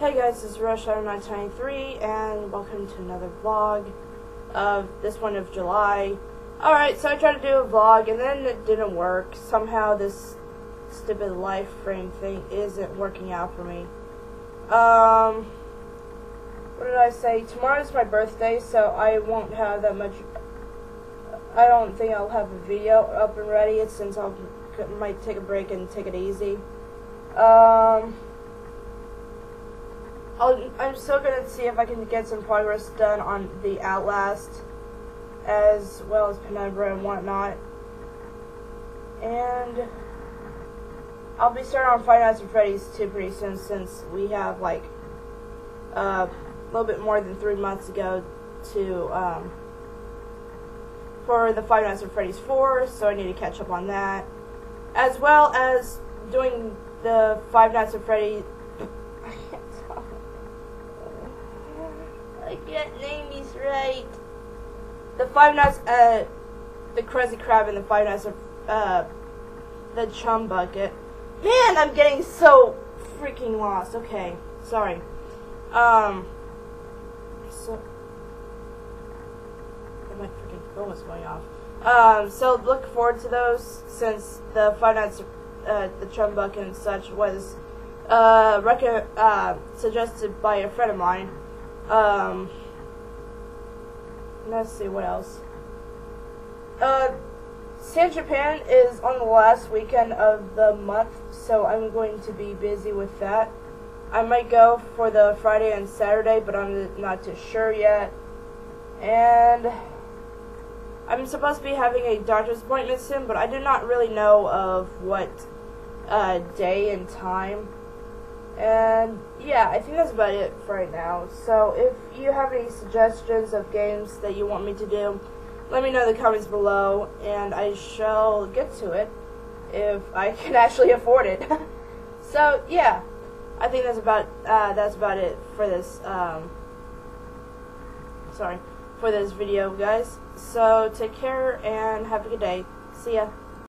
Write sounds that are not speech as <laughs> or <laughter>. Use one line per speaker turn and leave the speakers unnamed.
Hey guys, this is Rush 993 and welcome to another vlog of this one of July. Alright, so I tried to do a vlog and then it didn't work. Somehow this stupid life frame thing isn't working out for me. Um, what did I say? Tomorrow's my birthday, so I won't have that much. I don't think I'll have a video up and ready since I might take a break and take it easy. Um. I'll, I'm still gonna see if I can get some progress done on the Outlast, as well as Penumbra and whatnot. And I'll be starting on Five Nights at Freddy's too pretty soon, since we have like uh, a little bit more than three months ago to um, for the Five Nights at Freddy's 4, so I need to catch up on that, as well as doing the Five Nights at Freddy's. I can't name these right. The Five Nights, uh, the Krusty Krab and the Five Nights of, uh, the Chum Bucket. Man, I'm getting so freaking lost. Okay, sorry. Um, so, my freaking phone was going off. Um, so look forward to those since the Five Nights, uh, the Chum Bucket and such was, uh, uh, suggested by a friend of mine. Um, let's see what else. Uh, San Japan is on the last weekend of the month, so I'm going to be busy with that. I might go for the Friday and Saturday, but I'm not too sure yet. And I'm supposed to be having a doctor's appointment soon, but I do not really know of what uh, day and time. And yeah, I think that's about it for right now. So if you have any suggestions of games that you want me to do, let me know in the comments below, and I shall get to it if I <laughs> can actually afford it. <laughs> so yeah, I think that's about uh, that's about it for this. Um, sorry for this video, guys. So take care and have a good day. See ya.